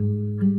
you